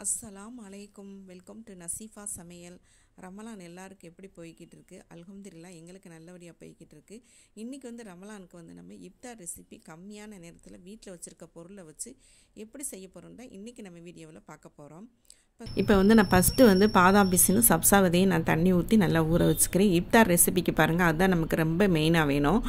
அஸ்ஸலாம் அலைக்கும் welcome to Nasifa சமையல். ரமலான் எல்லாருக்கும் எப்படி போய்கிட்டு இருக்கு அல்ஹம்துலில்லாஹ் எங்களுக்கு நல்லபடியாக போய்கிட்டு இருக்கு இன்றைக்கி வந்து ரமலானுக்கு வந்து நம்ம இப்தார் ரெசிபி கம்மியான நேரத்தில் வீட்டில் வச்சுருக்க பொருளை வச்சு எப்படி செய்ய போகிறோம் தான் இன்றைக்கி நம்ம வீடியோவில் பார்க்க போகிறோம் இப்போ வந்து நான் ஃபஸ்ட்டு வந்து பாதாம் பிசினும் சப்சாவதையும் நான் தண்ணி ஊற்றி நல்லா ஊற வச்சுக்கிறேன். இப்தார் ரெசிபிக்கு பாருங்கள் அதுதான் நமக்கு ரொம்ப மெயினாக வேணும்.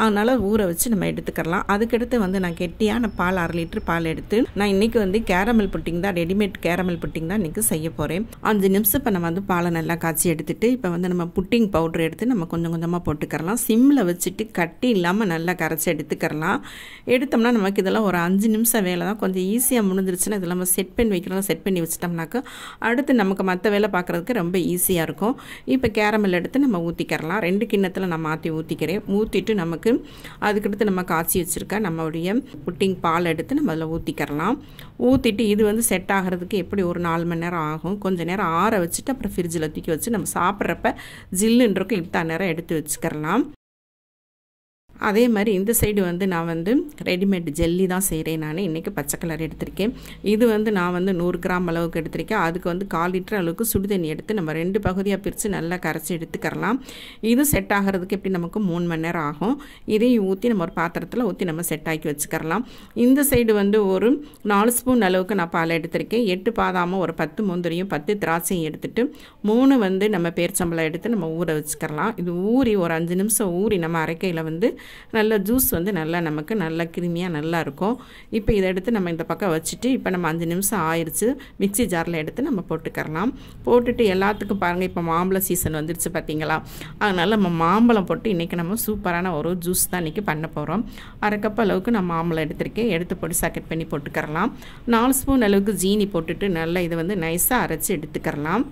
அதனால் ஊற வச்சு நம்ம எடுத்துக்கலாம் அதுக்கடுத்து வந்து நான் கெட்டியான பால் அரை லிட்டர் பால் எடுத்து நான் இன்றைக்கி வந்து கேரமல் புட்டிங் தான் ரெடிமேட் கேரமல் புட்டிங் தான் இன்றைக்கி செய்ய போகிறேன் அஞ்சு நிமிஷம் இப்போ நம்ம வந்து பாலை நல்லா காய்ச்சி எடுத்துகிட்டு இப்போ வந்து நம்ம புட்டிங் பவுடர் எடுத்து நம்ம கொஞ்சம் கொஞ்சமாக போட்டுக்கிறலாம். சிம்மில் வச்சுட்டு கட்டி இல்லாமல் நல்லா கரைச்சி எடுத்துக்கிறலாம். எடுத்தோம்னா நமக்கு இதெல்லாம் ஒரு அஞ்சு நிமிஷம் வேலை தான். கொஞ்சம் ஈஸியாக முடிஞ்சிருச்சுன்னா இதெல்லாம் நம்ம செட் பண்ணி வைக்கிறோம் செட் பண்ணி வச்சிட்டோம்னாக்கா அடுத்து நமக்கு மற்ற வேலை பார்க்குறதுக்கு ரொம்ப ஈஸியாக இருக்கும். இப்போ கேரமல் எடுத்து நம்ம ஊற்றிக்கிறலாம் ரெண்டு கிண்ணத்தில் நான் மாற்றி ஊற்றிக்கிறேன் ஊற்றிட்டு நமக்கு அதுக்கடுத்து நம்ம காய்ச்சி வச்சுருக்க நம்மளுடைய புட்டிங் பால் எடுத்து நம்ம அதில் ஊற்றிக்கிறலாம் ஊற்றிட்டு இது வந்து செட் ஆகிறதுக்கு எப்படி ஒரு நாலு மணி நேரம் ஆகும்? கொஞ்சம் நேரம் ஆற வச்சுட்டு அப்புறம் ஃப்ரிட்ஜில் தூக்கி வச்சு நம்ம சாப்பிட்றப்ப ஜில்லுன்றக்கும் இத்தனை நேரம் எடுத்து வச்சுக்கிறலாம். அதே மாதிரி இந்த சைடு வந்து நான் வந்து ரெடிமேட் ஜெல்லி தான் செய்கிறேன் நான். இன்றைக்கி பச்சை கலர் எடுத்திருக்கேன். இது வந்து நான் வந்து நூறு கிராம் அளவுக்கு எடுத்திருக்கேன். அதுக்கு வந்து கால் லிட்டர் அளவுக்கு சுடுதண்ணி எடுத்து நம்ம ரெண்டு பகுதியாக பிரித்து நல்லா கரைச்சி எடுத்துக்கரலாம் இது செட் ஆகிறதுக்கு எப்படி நமக்கு மூணு மணி நேரம் ஆகும். இதையும் ஊற்றி நம்ம ஒரு பாத்திரத்தில் ஊற்றி நம்ம செட் ஆக்கி வச்சுக்கிறலாம். இந்த சைடு வந்து ஒரு நாலு ஸ்பூன் அளவுக்கு நான் பால் எடுத்திருக்கேன். எட்டு பாதாமல் ஒரு பத்து முந்திரியும் பத்து திராட்சையும் எடுத்துகிட்டு மூணு வந்து நம்ம பேர்ச்சம்பளம் எடுத்து நம்ம ஊற வச்சுக்கிறலாம். இது ஊறி ஒரு அஞ்சு நிமிஷம் ஊறி நம்ம அரைக்கையில் வந்து நல்ல ஜூஸ் வந்து நல்லா நமக்கு நல்லா கிருமியாக நல்லா இருக்கும். இப்போ இதை எடுத்து நம்ம இந்த பக்கம் வச்சுட்டு இப்போ நம்ம அஞ்சு நிமிஷம் ஆயிடுச்சு மிக்சி ஜாரில் எடுத்து நம்ம போட்டுக்கரலாம். போட்டுட்டு எல்லாத்துக்கும் பாருங்கள் இப்போ மாம்பழம் சீசன் வந்துடுச்சு பார்த்தீங்களா அதனால் நம்ம மாம்பழம் போட்டு இன்றைக்கி நம்ம சூப்பரான ஒரு ஜூஸ் தான் இன்றைக்கி பண்ண போகிறோம் அரை கப் அளவுக்கு நான் மாம்பழம் எடுத்திருக்கேன். எடுத்து போட்டு சாக்கெட் பண்ணி போட்டுக்கரலாம். நாலு ஸ்பூன் அளவுக்கு ஜீனி போட்டுட்டு நல்லா இதை வந்து நைஸாக அரைச்சி எடுத்துக்கரலாம்.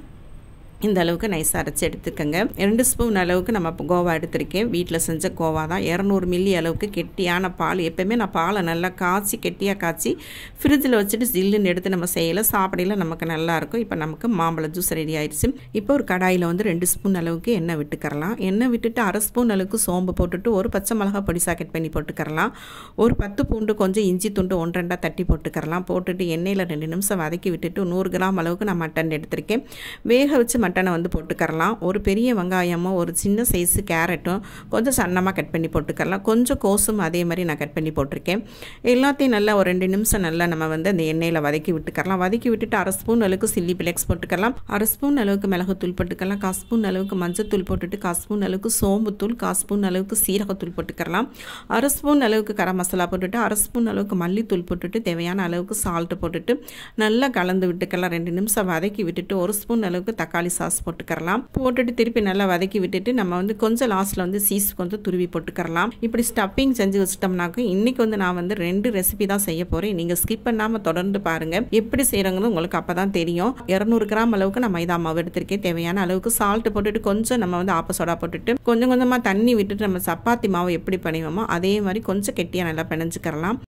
இந்த அளவுக்கு நைஸாக அரைச்சி எடுத்துக்கோங்க. ரெண்டு ஸ்பூன் அளவுக்கு நம்ம கோவா எடுத்திருக்கேன். வீட்டில் செஞ்ச கோவா தான். இரநூறு மில்லி அளவுக்கு கெட்டியான பால். எப்போயுமே நான் பாலை நல்லா காய்ச்சி கெட்டியாக காய்ச்சி ஃப்ரிட்ஜில் வச்சுட்டு ஜில்லுன்னு எடுத்து நம்ம செய்யலை. சாப்பிடையில நமக்கு நல்லாயிருக்கும் இப்போ நமக்கு மாம்பழ ஜூஸ் ரெடி ஆயிடுச்சு இப்போ ஒரு கடாயில் வந்து ரெண்டு ஸ்பூன் அளவுக்கு எண்ணெய் விட்டுக்கரலாம். எண்ணெய் விட்டுட்டு அரை ஸ்பூன் அளவுக்கு சோம்பு போட்டுட்டு ஒரு பச்சை மிளகா பொடி சாக்கெட் பண்ணி போட்டுக்கரலாம். ஒரு பத்து பூண்டு கொஞ்சம் இஞ்சி துண்டு ஒன்றரெண்டாக தட்டி போட்டுக்கரலாம். போட்டுட்டு எண்ணெயில் ரெண்டு நிமிஷம் வதக்கி விட்டுட்டு நூறு கிராம் அளவுக்கு நான் மட்டன் எடுத்திருக்கேன். வேக வச்சு மட்டனை வந்து போட்டுக்கரலாம். ஒரு பெரிய வெங்காயமும் ஒரு சின்ன சைஸு கேரட்டும் கொஞ்சம் சன்னமாக கட் பண்ணி போட்டுக்கரலாம். கொஞ்சம் கோஸும் அதே மாதிரி நான் கட் பண்ணி போட்டிருக்கேன். எல்லாத்தையும் நல்லா ஒரு ரெண்டு நிமிஷம் நல்லா நம்ம வந்து அந்த எண்ணெயில் வதக்கி விட்டுக்கரலாம். வதக்கி விட்டுட்டு அரை ஸ்பூன் அளவுக்கு சில்லி பிளேக்ஸ் போட்டுக்கலாம் அரை ஸ்பூன் அளவுக்கு மிளகுத்தூள் போட்டுக்கலாம் கால் ஸ்பூன் அளவுக்கு மஞ்சத்தூள் போட்டுட்டு கால் ஸ்பூன் அளவுக்கு சோம்புத்தூள் கால் ஸ்பூன் அளவுக்கு சீரகத்தூள் போட்டுக்கலாம் அரை ஸ்பூன் அளவுக்கு கரம் மசாலா போட்டுட்டு அரை ஸ்பூன் அளவுக்கு மல்லித்தூள் போட்டுட்டு தேவையான அளவுக்கு சால்ட்டு போட்டுட்டு நல்லா கலந்து விட்டுக்கலாம் ரெண்டு நிமிஷம் வதக்கி விட்டுட்டு ஒரு ஸ்பூன் அளவுக்கு தக்காளி சாஸ் போட்டுக்கரலாம் போட்டுட்டு திருப்பி நல்லா வதக்கி விட்டுட்டு நம்ம வந்து கொஞ்சம் லாஸ்ட்டில் வந்து சீஸ் கொஞ்சம் துருவி போட்டுக்கரலாம் இப்படி ஸ்டப்பிங் செஞ்சு வச்சிட்டோம்னாக்க இன்றைக்கி வந்து நான் வந்து ரெண்டு ரெசிபி தான் செய்ய போகிறேன் நீங்கள் ஸ்கிப் பண்ணாமல் தொடர்ந்து பாருங்கள் எப்படி செய்கிறாங்கன்னு உங்களுக்கு அப்போ தான் தெரியும். இரநூறு கிராம் அளவுக்கு நான் மைதா மாவு எடுத்திருக்கேன். தேவையான அளவுக்கு சால்ட் போட்டுட்டு கொஞ்சம் நம்ம வந்து ஆப்ப சோடா போட்டுட்டு கொஞ்சம் கொஞ்சமாக தண்ணி விட்டுட்டு நம்ம சப்பாத்தி மாவு எப்படி பண்ணுவோமோ அதே மாதிரி கொஞ்சம் கெட்டியாக நல்லா பிணைஞ்சிக்கிறலாம்.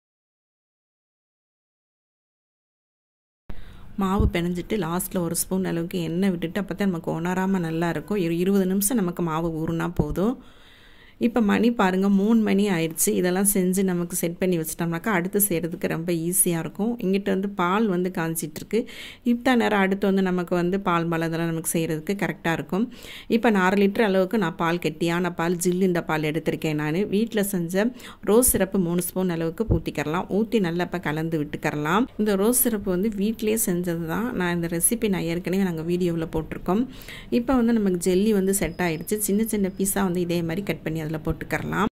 மாவு பிணைஞ்சிட்டு லாஸ்ட்டில் ஒரு ஸ்பூன் அளவுக்கு எண்ணெய் விட்டுட்டு அப்போ தான் நமக்கு உணராமல் நல்லாயிருக்கும் இரு இருபது நிமிஷம் நமக்கு மாவு ஊறுனா போதும். இப்போ மணி பாருங்கள் மூணு மணி ஆயிடுச்சு. இதெல்லாம் செஞ்சு நமக்கு செட் பண்ணி வச்சிட்டோம்னாக்கா அடுத்து செய்கிறதுக்கு ரொம்ப ஈஸியாக இருக்கும். இங்கிட்ட வந்து பால் வந்து காஞ்சிட்ருக்கு. இப்போ நேரம் அடுத்து வந்து நமக்கு வந்து பால் மலை இதெல்லாம் நமக்கு செய்கிறதுக்கு கரெக்டாக இருக்கும். இப்போ நான் அரை லிட்டர் அளவுக்கு நான் பால் கெட்டியான பால் ஜில்லு இந்த பால் எடுத்திருக்கேன் நான். வீட்டில் செஞ்ச ரோஸ் சிரப்பு மூணு ஸ்பூன் அளவுக்கு ஊற்றிக்கிறலாம் ஊற்றி நல்லா இப்போ கலந்து விட்டுக்கரலாம் இந்த ரோஸ் சிரப்பு வந்து வீட்டிலே செஞ்சது தான். நான் இந்த ரெசிபி நான் ஏற்கனவே நாங்கள் வீடியோவில் போட்டிருக்கோம். இப்போ வந்து நமக்கு ஜெல்லி வந்து செட் ஆகிடுச்சு சின்ன சின்ன பீஸாக வந்து இதே மாதிரி கட் பண்ணி அதில் போட்டுக்கரலாம்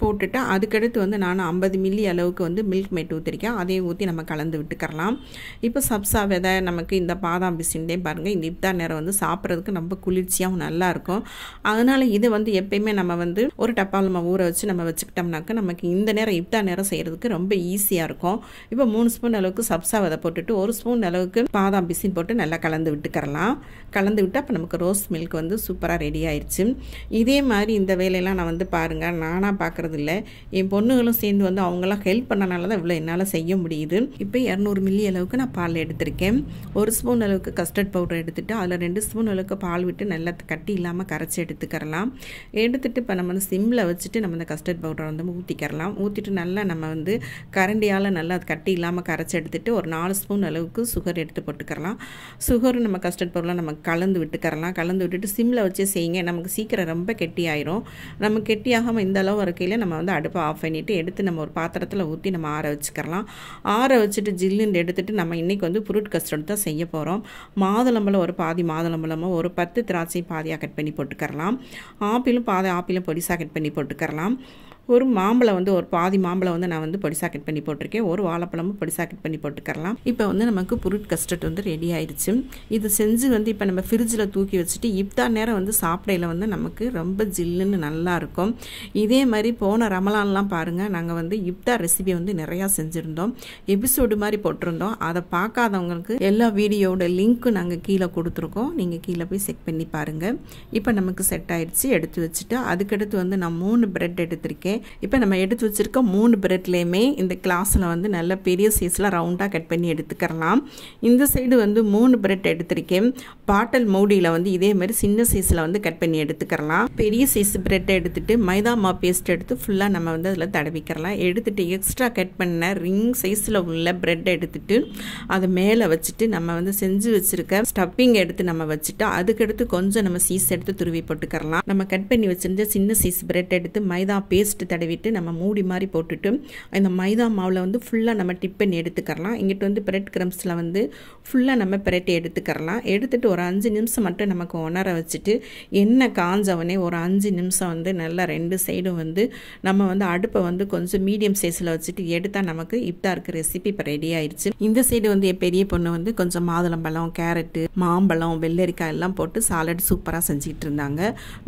போட்டுட்டு அதுக்கடுத்து வந்து நான் ஐம்பது மில்லி அளவுக்கு வந்து மில்க் மேட் ஊற்றிருக்கேன் அதையும் ஊற்றி நம்ம கலந்து விட்டுக்கரலாம் இப்போ சப்சா விதை நமக்கு இந்த பாதாம் பிசின்டே பாருங்கள் இந்த இப்தார் நேரம் வந்து சாப்பிட்றதுக்கு ரொம்ப குளிர்ச்சியாகவும் நல்லாயிருக்கும் அதனால் இதை வந்து எப்பயுமே நம்ம வந்து ஒரு டப்பால் நம்ம ஊற வச்சு நம்ம வச்சுக்கிட்டோம்னாக்க நமக்கு இந்த நேரம் இப்தார் நேரம் செய்கிறதுக்கு ரொம்ப ஈஸியாக இருக்கும். இப்போ மூணு ஸ்பூன் அளவுக்கு சப்சா விதை போட்டுட்டு ஒரு ஸ்பூன் அளவுக்கு பாதாம் பிசின் போட்டு நல்லா கலந்து விட்டுக்கரலாம் கலந்து விட்டு அப்போ நமக்கு ரோஸ் மில்க் வந்து சூப்பராக ரெடி ஆயிடுச்சு இதே மாதிரி இந்த வேலையெல்லாம் நான் வந்து பாருங்கள் நானாக பார்க்குற பார்க்குறதில்ல. என் பொண்ணுகளும் சேர்ந்து வந்து அவங்களாம் ஹெல்ப் பண்ணனால தான் இவ்வளோ என்னால் செய்ய முடியுது. இப்போ இரநூறு மில்லி அளவுக்கு நான் பால் எடுத்திருக்கேன். ஒரு ஸ்பூன் அளவுக்கு கஸ்டர்ட் பவுடர் எடுத்துகிட்டு அதில் ரெண்டு ஸ்பூன் அளவுக்கு பால் விட்டு நல்லா கட்டி இல்லாமல் கரைச்சி எடுத்துக்கிறலாம். எடுத்துகிட்டு இப்போ நம்ம வந்து சிம்மில் வச்சுட்டு நம்ம இந்த கஸ்டர்ட் பவுடரை வந்து ஊற்றிக்கிறலாம் ஊற்றிட்டு நல்லா நம்ம வந்து கரண்டியால் நல்லா கட்டி இல்லாமல் கரைச்சி எடுத்துகிட்டு ஒரு நாலு ஸ்பூன் அளவுக்கு சுகர் எடுத்து போட்டுக்கிறலாம். சுகர் நம்ம கஸ்டர்ட் பவுடரில் நம்ம கலந்து விட்டுக்கிறலாம். கலந்து விட்டுட்டு சிம்மில் வச்சு செய்யுங்க. நமக்கு சீக்கிரம் ரொம்ப கெட்டி ஆயிரும் நம்ம கெட்டியாகாமல் இந்த அளவு நம்ம வந்து அடுப்பை ஆஃப் பண்ணிவிட்டு எடுத்து நம்ம ஒரு பாத்திரத்தில் ஊற்றி நம்ம ஆற வச்சுக்கலாம் ஆற வச்சுட்டு ஜில்லுன்னு எடுத்துகிட்டு நம்ம இன்றைக்கி வந்து ஃப்ரூட் கஸ்டர்ட் தான் செய்ய போகிறோம் மாதுளம்பழம் ஒரு பாதி மாதுளம்பழமோ ஒரு பத்து திராட்சையும் பாதியாக கட் பண்ணி போட்டுக்கரலாம் ஆப்பிளும் பாதி ஆப்பிளும் பொடிசாக கட் பண்ணி போட்டுக்கரலாம் ஒரு மாம்பழம் வந்து ஒரு பாதி மாம்பழம் வந்து நான் வந்து பொடிசா கட் பண்ணி போட்டிருக்கேன். ஒரு வாழைப்பழமும் பொடிசா கட் பண்ணி போட்டுக்கரலாம் இப்போ வந்து நமக்கு புருட் கஸ்டர்ட் வந்து ரெடி ஆயிடுச்சு. இது செஞ்சு வந்து இப்போ நம்ம ஃப்ரிட்ஜில் தூக்கி வச்சுட்டு இப்தா நேரம் வந்து சாப்பிடையில வந்து நமக்கு ரொம்ப ஜில்லுன்னு நல்லா இருக்கும். இதே மாதிரி போன ரமலான்லாம் பாருங்கள் நாங்கள் வந்து இப்தா ரெசிபி வந்து நிறையா செஞ்சுருந்தோம். எபிசோடு மாதிரி போட்டிருந்தோம். அதை பார்க்காதவங்களுக்கு எல்லா வீடியோட லிங்க்கும் நாங்கள் கீழே கொடுத்துருக்கோம். நீங்கள் கீழே போய் செக் பண்ணி பாருங்கள் இப்போ நமக்கு செட் ஆயிடுச்சு. எடுத்து வச்சுட்டு அதுக்கடுத்து வந்து நான் மூணு பிரெட் எடுத்திருக்கேன். இப்போ நம்ம எடுத்து வச்சுருக்க மூணு பிரெட்லேயுமே இந்த கிளாஸில் வந்து நல்ல பெரிய சைஸில் ரவுண்டாக கட் பண்ணி எடுத்துக்கிறலாம். இந்த சைடு வந்து மூணு பிரெட் எடுத்திருக்கேன். பாட்டல் மூடியில் வந்து இதே மாதிரி சின்ன சைஸில் வந்து கட் பண்ணி எடுத்துக்கிறலாம். பெரிய சைஸ் பிரெட்டை எடுத்துகிட்டு மைதா மா பேஸ்ட் எடுத்து ஃபுல்லாக நம்ம வந்து அதில் தடவிக்கிறலாம். எடுத்துகிட்டு எக்ஸ்ட்ரா கட் பண்ண ரிங் சைஸில் உள்ள பிரெட் எடுத்துகிட்டு அதை மேலே வச்சுட்டு நம்ம வந்து செஞ்சு வச்சுருக்க ஸ்டப்பிங் எடுத்து நம்ம வச்சுட்டு அதுக்கடுத்து கொஞ்சம் நம்ம சீஸ் எடுத்து துருவி போட்டுக்கிறலாம். நம்ம கட் பண்ணி வச்சுருந்த சின்ன சைஸ் பிரெட் எடுத்து மைதா பேஸ்ட் தடவிட்டு நம்ம மூடி மாதிரி போட்டுட்டு இந்த மைதா மாவில் வந்து ஃபுல்லாக நம்ம டிப் பண்ணி எடுத்துக்கிறலாம். இங்கிட்டு வந்து பிரெட் கிரம்ஸில் வந்து ஃபுல்லாக நம்ம பிரட்டி எடுத்துக்கிறலாம். எடுத்துகிட்டு ஒரு அஞ்சு நிமிஷம் மட்டும் நமக்கு உணர வச்சுட்டு எண்ணெய் காஞ்சவனே ஒரு அஞ்சு நிமிஷம் வந்து நல்லா ரெண்டு சைடும் வந்து நம்ம வந்து அடுப்பை வந்து கொஞ்சம் மீடியம் சைஸில் வச்சுட்டு எடுத்தால் நமக்கு இப்தாருக்கு ரெசிபி இப்போ ரெடி ஆயிடுச்சு இந்த சைடு வந்து என் பெரிய பொண்ணு வந்து கொஞ்சம் மாதுளம்பழம் கேரட்டு மாம்பழம் வெள்ளரிக்காய் எல்லாம் போட்டு சாலட் சூப்பராக செஞ்சுக்கிட்டு இருந்தாங்க.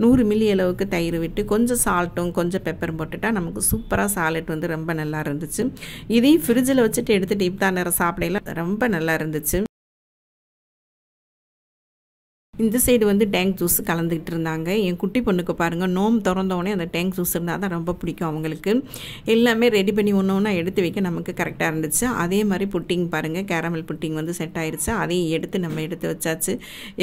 நூறு மில்லி அளவுக்கு தயிர் விட்டு கொஞ்சம் சால்ட்டும் கொஞ்சம் பெப்பரும் போட்டுட்டா நமக்கு சூப்பராக சாலட் வந்து ரொம்ப நல்லா இருந்துச்சு. இதையும் ஃப்ரிட்ஜில் வச்சுட்டு எடுத்துகிட்டு இப்தா நேரம் சாப்பிடையில ரொம்ப நல்லா இருந்துச்சு. இந்த சைடு வந்து டேங்க் ஜூஸ் கலந்துக்கிட்டு இருந்தாங்க. என் குட்டி பொண்ணுக்கு பாருங்கள் நோம் திறந்தோடனே அந்த டேங்க் ஜூஸ் இருந்தால் தான் ரொம்ப பிடிக்கும் அவங்களுக்கு. எல்லாமே ரெடி பண்ணி ஒன்று ஒன்றா எடுத்து வைக்க நமக்கு கரெக்டாக இருந்துச்சு. அதே மாதிரி புட்டிங் பாருங்கள் கேரமல் புட்டிங் வந்து செட் ஆயிடுச்சு அதையும் எடுத்து நம்ம எடுத்து வச்சாச்சு.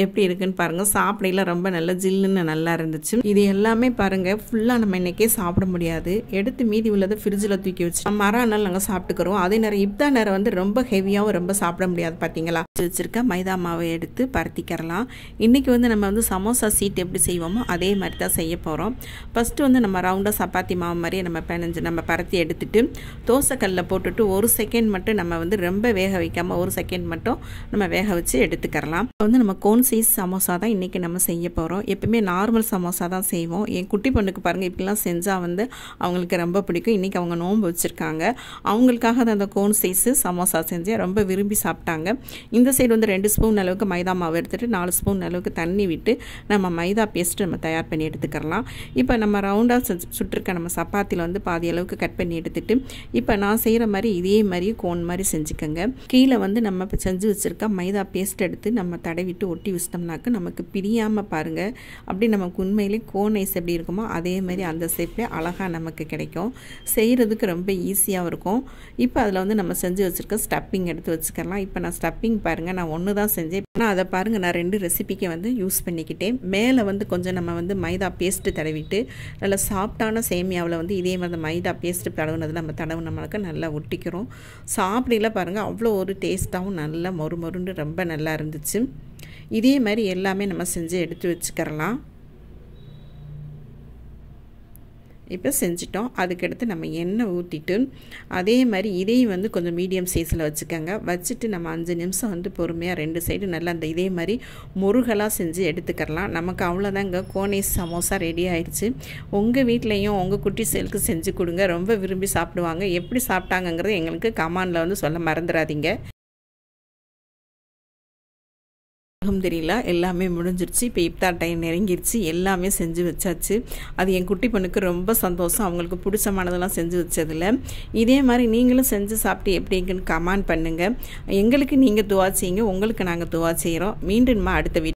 எப்படி இருக்குன்னு பாருங்கள் சாப்பிடையில ரொம்ப நல்ல ஜில்லுன்னு நல்லா இருந்துச்சு. இது எல்லாமே பாருங்கள் ஃபுல்லாக நம்ம இன்றைக்கே சாப்பிட முடியாது. எடுத்து மீதி உள்ளதை ஃப்ரிட்ஜில் தூக்கி வச்சு மறுநாள் நாங்கள் சாப்பிட்டுக்கிறோம். அதே நேரம் இப்தா நேரம் வந்து ரொம்ப ஹெவியாகவும் ரொம்ப சாப்பிட முடியாது பார்த்தீங்களா வச்சுருக்க மைதா மாவை எடுத்து பருத்திக்கிறலாம். இன்றைக்கி வந்து நம்ம வந்து சமோசா சீட் எப்படி செய்வோமோ அதே மாதிரி தான் செய்ய போகிறோம் ஃபஸ்ட்டு வந்து நம்ம ரவுண்டாக சப்பாத்தி மாவு மாதிரியே நம்ம பிணைஞ்சு நம்ம பரத்தி எடுத்துகிட்டு தோசைக்கல்லில் போட்டுட்டு ஒரு செகண்ட் மட்டும் நம்ம வந்து ரொம்ப வேக வைக்காமல் ஒரு செகண்ட் மட்டும் நம்ம வேக வச்சு எடுத்துக்கிறலாம். வந்து நம்ம கோன் சைஸ் சமோசா தான் இன்றைக்கி நம்ம செய்ய போகிறோம் எப்பவுமே நார்மல் சமோசா தான் செய்வோம். என் குட்டி பொண்ணுக்கு பாருங்கள் இப்படிலாம் செஞ்சால் வந்து அவங்களுக்கு ரொம்ப பிடிக்கும். இன்றைக்கி அவங்க நோன்பு வச்சுருக்காங்க. அவங்களுக்காக அந்த கோன் சைஸு சமோசா செஞ்சு ரொம்ப விரும்பி சாப்பிட்டாங்க. இந்த சைடு வந்து ரெண்டு ஸ்பூன் அளவுக்கு மைதா மாவு எடுத்துகிட்டு நாலு ஸ்பூன் அளவுக்கு தண்ணி விட்டு நம்ம மைதா பேஸ்ட்டு நம்ம தயார் பண்ணி எடுத்துக்கிறலாம். இப்போ நம்ம ரவுண்டாக சுட்டிருக்க நம்ம சப்பாத்தியில் வந்து பாதி அளவுக்கு கட் பண்ணி எடுத்துட்டு இப்போ நான் செய்கிற மாதிரி இதே மாதிரி கோன் மாதிரி செஞ்சுக்கோங்க. கீழே வந்து நம்ம இப்போ செஞ்சு வச்சுருக்க மைதா பேஸ்ட் எடுத்து நம்ம தடவிட்டு ஒட்டி வச்சிட்டோம்னாக்க நமக்கு பிரியாமல் பாருங்கள் அப்படி நமக்கு உண்மையிலே கோன் ஐஸ் எப்படி இருக்குமோ அதே மாதிரி அந்த ஷேப்லேயே அழகாக நமக்கு கிடைக்கும். செய்கிறதுக்கு ரொம்ப ஈஸியாக இருக்கும். இப்போ அதில் வந்து நம்ம செஞ்சு வச்சுருக்க ஸ்டப்பிங் எடுத்து வச்சுக்கலாம் இப்போ நான் ஸ்டப்பிங் பாருங்கள் நான் ஒன்று தான் செஞ்சேன். ஆனால் அதை பாருங்கள் நான் ரெண்டு ரெசிபிக்கு வந்து யூஸ் பண்ணிக்கிட்டேன். மேலே வந்து கொஞ்சம் நம்ம வந்து மைதா பேஸ்ட்டு தடவிட்டு நல்லா சாஃப்டான சேமியாவில் வந்து இதே மாதிரி மைதா பேஸ்ட்டு தடவுனது நம்ம தடவுனோம்னாக்க நல்லா ஒட்டிக்கிறோம். சாப்பிடல பாருங்கள் அவ்வளோ ஒரு டேஸ்ட்டாகவும் நல்லா மொறு மொறுன்னு ரொம்ப நல்லா இருந்துச்சு. இதே மாதிரி எல்லாமே நம்ம செஞ்சு எடுத்து வச்சுக்கிறலாம். இப்போ செஞ்சிட்டோம். அதுக்கடுத்து நம்ம எண்ணெய் ஊற்றிட்டு அதே மாதிரி இதையும் வந்து கொஞ்சம் மீடியம் சைஸில் வச்சுக்கோங்க. வச்சுட்டு நம்ம அஞ்சு நிமிஷம் வந்து பொறுமையாக ரெண்டு சைடு நல்லா அந்த இதே மாதிரி முருகலாக செஞ்சு எடுத்துக்கிறலாம். நமக்கு அவ்வளோதாங்க கோனை சமோசா ரெடி ஆயிடுச்சு. உங்கள் வீட்லேயும் உங்கள் குட்டி சேலுக்கு செஞ்சு கொடுங்க. ரொம்ப விரும்பி சாப்பிடுவாங்க. எப்படி சாப்பிட்டாங்கங்கிறது எங்களுக்கு கமானில் வந்து சொல்ல மறந்துடாதீங்க. அலமதுல்லா எல்லாமே முடிஞ்சிருச்சு. இப்போ இப்தார் டைம் நெருங்கிருச்சு. எல்லாமே செஞ்சு வச்சாச்சு. அது என் குட்டி பொண்ணுக்கு ரொம்ப சந்தோஷம். அவங்களுக்கு பிடிச்சமானதெல்லாம் செஞ்சு வச்சதில். இதே மாதிரி நீங்களும் செஞ்சு சாப்பிட்டு எப்படி எங்கன்னு கமெண்ட் பண்ணுங்கள் எங்களுக்கு நீங்கள் துவா செய்யுங்க. உங்களுக்கு நாங்கள் துவா செய்கிறோம் மீண்டும் அடுத்த வீட்டு